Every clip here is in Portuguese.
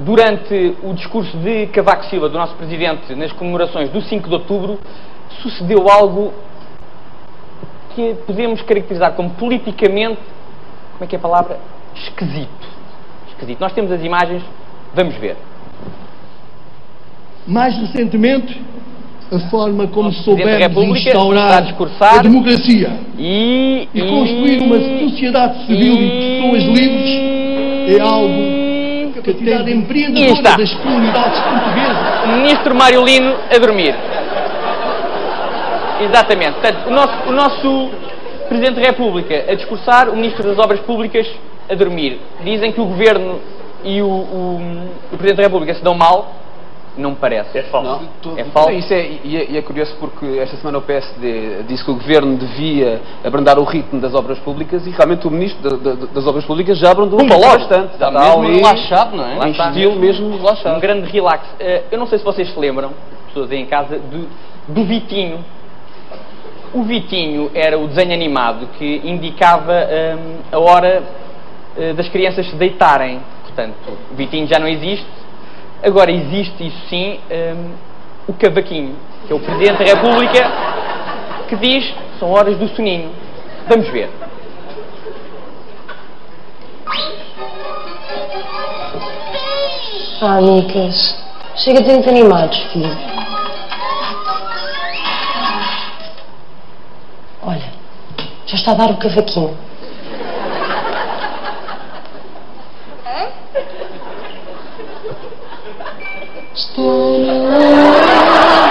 durante o discurso de Cavaco Silva, do nosso Presidente, nas comemorações do 5 de Outubro, sucedeu algo que podemos caracterizar como politicamente, como é que é a palavra? Esquisito. Esquisito. Nós temos as imagens, vamos ver. Mais recentemente, a forma como Nosso soubemos a instaurar discursar a democracia E, e construir uma sociedade civil de pessoas livres é algo a capacidade E empreendedora das comunidades portuguesas o Ministro Mário Lino a dormir. Exatamente. Portanto, o nosso, o nosso Presidente da República a discursar, o Ministro das Obras Públicas a dormir. Dizem que o Governo e o, o, o Presidente da República se dão mal. Não me parece. É falso. Não, É falso. Isso é, e, é, e é curioso porque esta semana o PSD disse que o Governo devia abrandar o ritmo das obras públicas e realmente o Ministro da- da- das Obras Públicas já abrandou ritmo logo. bastante. Está Está mesmo ali relaxado, não é? Em Lá está. estilo mesmo relaxado. Um grande relax. Eh, eu não sei se vocês se lembram, pessoas aí em casa, do, do Vitinho. O Vitinho era o desenho animado que indicava hum, a hora eh, das crianças se deitarem. Portanto, o Vitinho já não existe. Agora existe, isso sim, hum, o Cavaquinho, que é o Presidente da República, que diz são horas do soninho. Vamos ver. Ah, Nicas, chega de desenhos animados, filho. Olha, já está a dar o cavaquinho. Está na hora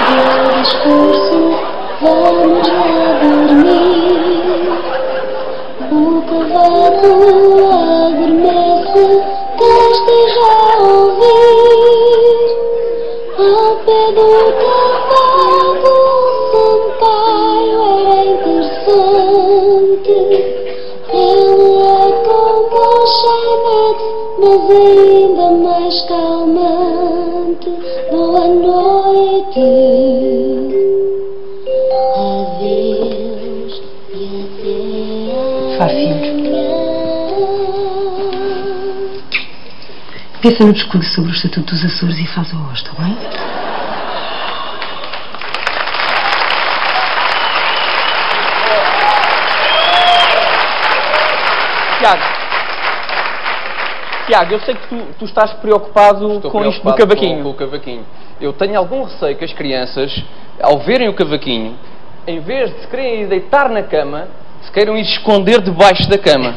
do discurso, vamos lá dormir. O cavalo adormece, esteja a ouvir. Ao pé do cavalo, mas ainda mais calmante. Boa noite. Adeus e até Vá, filho. Pensa no discurso sobre o Estatuto dos Açores e faz o hoje, está bem? Tiago. Tiago, eu sei que tu, tu estás preocupado Estou com isto do preocupado cavaquinho. Com, com o cavaquinho. Eu tenho algum receio que as crianças, ao verem o cavaquinho, em vez de se querem ir deitar na cama, se queiram ir esconder debaixo da cama.